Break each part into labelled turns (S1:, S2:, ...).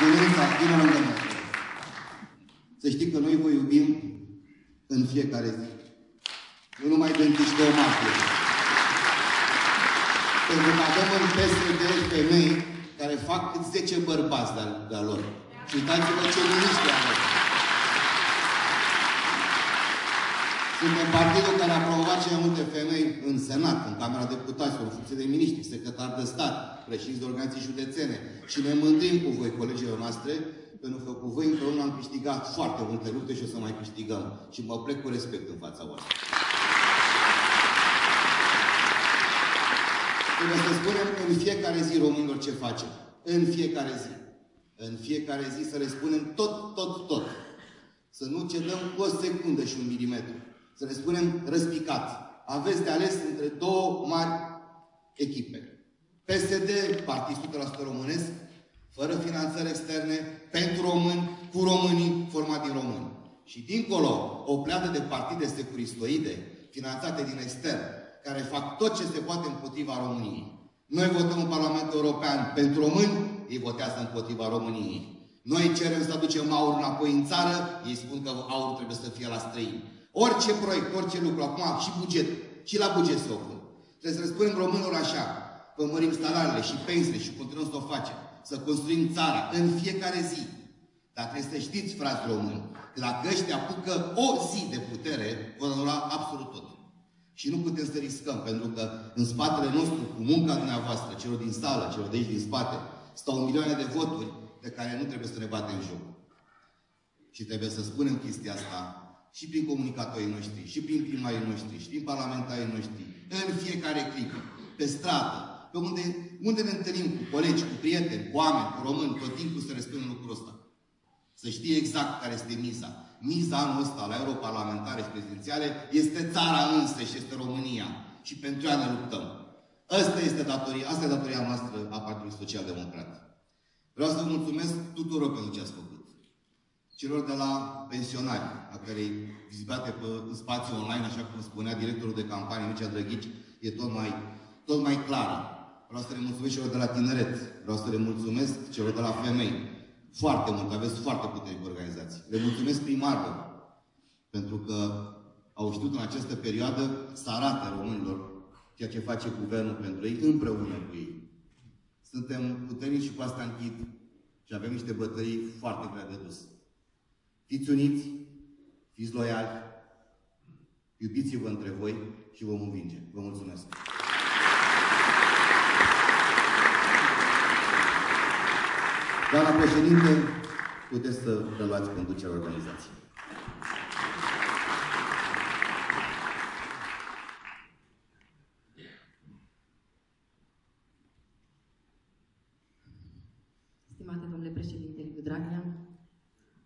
S1: Dorința, vină lângă noi. Să știi că noi vă iubim în fiecare zi. Nu numai dentiști de o mafie. Pentru că avem în PSD femei care fac cât 10 bărbați de-a lor. Și uitați-vă ce miniștri avem. Suntem partidul care a promovat cele multe femei în Senat, în Camera Deputaților, în funcție de miniștri, secretar de stat, președinți de organizații județene. Și ne mândrim cu voi, colegilor noastre, pentru că cu voi împreună am câștigat foarte multe lupte și o să mai câștigăm. Și mă plec cu respect în fața voastră. Trebuie să spunem în fiecare zi românilor ce facem. În fiecare zi. În fiecare zi să le spunem tot, tot, tot. Să nu cedăm cu o secundă și un milimetru să le spunem răspicat. Aveți de ales între două mari echipe. PSD, Partid 100% românesc, fără finanțări externe, pentru români, cu românii, format din români. Și dincolo, o pleadă de partide securistoide, finanțate din extern, care fac tot ce se poate împotriva României. Noi votăm în Parlamentul European pentru români, ei votează împotriva României. Noi cerem să aducem aur înapoi în țară, ei spun că aurul trebuie să fie la străini. Orice proiect, orice lucru, acum și buget, și la buget se opun. Trebuie să răspundem românilor așa, că mărim salariile și pensiile și continuăm să o facem, să construim țara în fiecare zi. Dar trebuie să știți, frați români, că dacă ăștia apucă o zi de putere, vor lua absolut tot. Și nu putem să riscăm, pentru că în spatele nostru, cu munca dumneavoastră, celor din sală, celor de aici din spate, stau milioane de voturi de care nu trebuie să ne batem joc. Și trebuie să spunem chestia asta și prin comunicatorii noștri, și prin primarii noștri, și prin parlamentarii noștri, în fiecare clipă, pe stradă, pe unde, unde ne întâlnim cu colegi, cu prieteni, cu oameni, cu români, tot timpul să răspundem lucrul ăsta. Să știe exact care este miza. Miza anul ăsta la europarlamentare și prezidențiale este țara însă și este România. Și pentru ea ne luptăm. Asta este datoria, asta e datoria noastră a Partidului Social Democrat. Vreau să vă mulțumesc tuturor pentru ce ați făcut celor de la pensionari, a cărei vizitate pe spațiu online, așa cum spunea directorul de campanie, Mircea Drăghici, e tot mai, tot mai clară. Vreau să le mulțumesc celor de la tineret, vreau să le mulțumesc celor de la femei. Foarte mult, aveți foarte puternică organizații. Le mulțumesc primarilor, pentru că au știut în această perioadă să arate românilor ceea ce face guvernul pentru ei, împreună cu ei. Suntem puternici și cu asta închid și avem niște bătării foarte grele de dus. Fiți uniți, fiți loiali, iubiți-vă între voi și vom învinge. Vă mulțumesc! Doamna președinte, puteți să preluați conducerea organizației.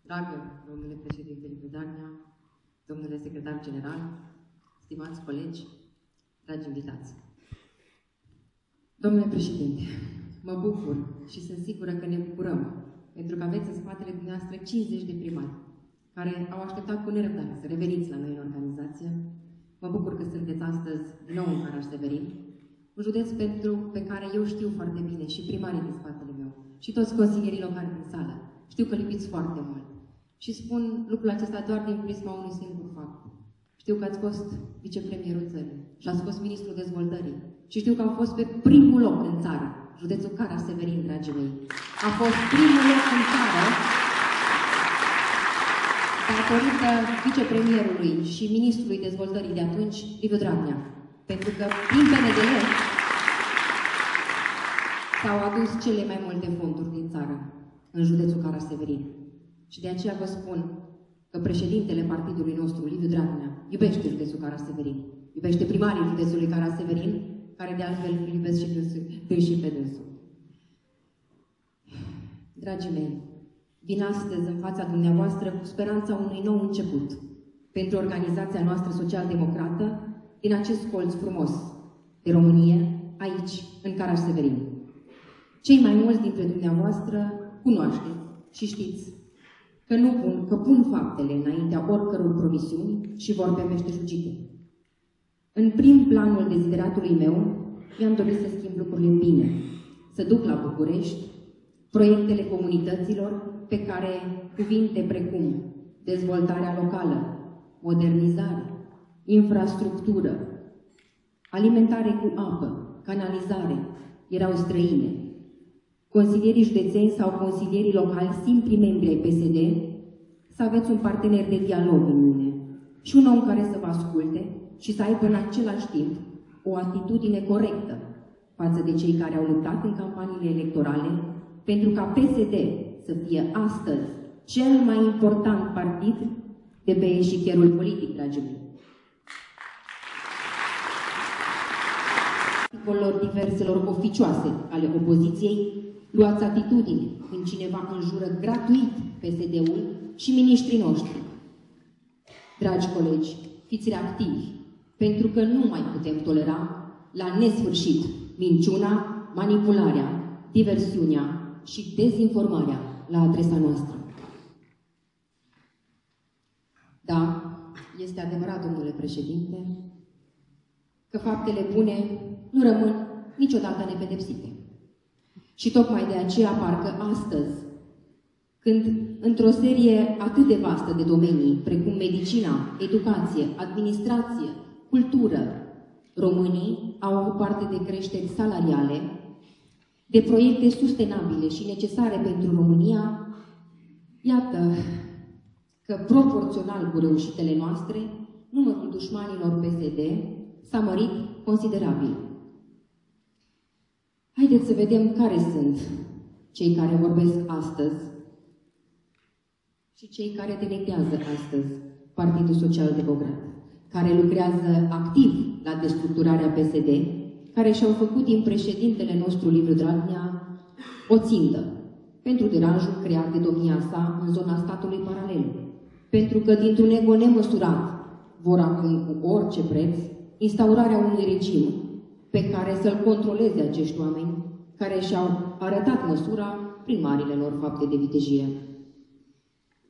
S2: Dragă domnule președinte Liviu Dragnea, domnule secretar general, stimați colegi, dragi invitați. Domnule președinte, mă bucur și sunt sigură că ne bucurăm, pentru că aveți în spatele dumneavoastră 50 de primari, care au așteptat cu nerăbdare să reveniți la noi în organizație. Mă bucur că sunteți astăzi din nou în Caraș Severin, un județ pentru, pe care eu știu foarte bine și primarii din spatele meu și toți consilierii locali din sală. Știu că lipiți foarte mult. Și spun lucrul acesta doar din prisma unui singur fapt. Știu că ați fost vicepremierul țării și ați fost ministrul dezvoltării. Și știu că am fost pe primul loc în țară, județul Cara Severin, dragii mei. A fost primul loc în țară datorită vicepremierului și ministrului dezvoltării de atunci, Liviu Dragnea. Pentru că prin PNDL s-au adus cele mai multe fonduri din țară, în județul Cara Severin. Și de aceea vă spun că președintele partidului nostru, Liviu Dragnea, iubește județul Caraseverin. Iubește primarii județului Caraseverin, care de altfel îl iubesc și dânsul, și pe dânsul. Dragii mei, vin astăzi în fața dumneavoastră cu speranța unui nou început pentru organizația noastră social-democrată din acest colț frumos de România, aici, în Caraseverin. Cei mai mulți dintre dumneavoastră cunoașteți și știți că nu pun, că pun faptele înaintea oricăror promisiuni și vorbe meșteșugite. În prim planul dezideratului meu, mi-am dorit să schimb lucrurile bine, să duc la București proiectele comunităților pe care cuvinte precum dezvoltarea locală, modernizare, infrastructură, alimentare cu apă, canalizare, erau străine. Consilierii județeni sau consilierii locali, simpli membri ai PSD, să aveți un partener de dialog în mine și un om care să vă asculte și să aibă în același timp o atitudine corectă față de cei care au luptat în campaniile electorale pentru ca PSD să fie astăzi cel mai important partid de pe eșichierul politic, dragii mei. Articolelor diverselor oficioase ale opoziției, luați atitudine când cineva înjură gratuit PSD-ul și miniștrii noștri. Dragi colegi, fiți reactivi, pentru că nu mai putem tolera la nesfârșit minciuna, manipularea, diversiunea și dezinformarea la adresa noastră. Da, este adevărat, domnule președinte, că faptele bune nu rămân niciodată nepedepsite. Și tocmai de aceea, parcă astăzi, când într-o serie atât de vastă de domenii, precum medicina, educație, administrație, cultură, românii au avut parte de creșteri salariale, de proiecte sustenabile și necesare pentru România, iată că proporțional cu reușitele noastre, numărul dușmanilor PSD s-a mărit considerabil. Haideți să vedem care sunt cei care vorbesc astăzi și cei care delectează astăzi Partidul Social Democrat, care lucrează activ la destructurarea PSD, care și-au făcut din președintele nostru, Liviu Dragnea, o țintă pentru deranjul creat de domnia sa în zona statului paralel. Pentru că dintr-un ego nemăsurat vor acum cu orice preț instaurarea unui regim pe care să-l controleze acești oameni care și-au arătat măsura prin marile lor fapte de vitejie.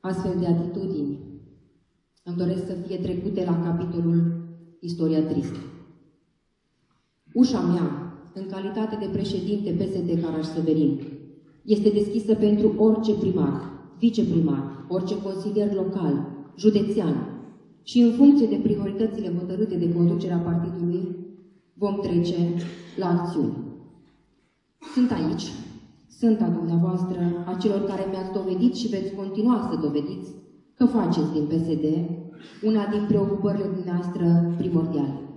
S2: Astfel de atitudini îmi doresc să fie trecute la capitolul Istoria tristă. Ușa mea, în calitate de președinte PSD Caraș Severin, este deschisă pentru orice primar, viceprimar, orice consilier local, județean și în funcție de prioritățile hotărâte de conducerea partidului, vom trece la acțiuni. Sunt aici, sunt a dumneavoastră, a celor care mi-ați dovedit și veți continua să dovediți că faceți din PSD una din preocupările dumneavoastră primordiale.